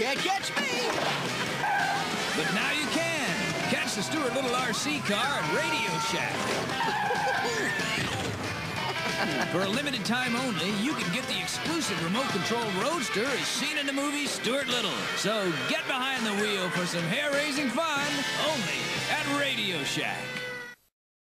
can't catch me. But now you can. Catch the Stuart Little RC car at Radio Shack. For a limited time only, you can get the exclusive remote control roadster as seen in the movie Stuart Little. So get behind the wheel for some hair-raising fun only at Radio Shack.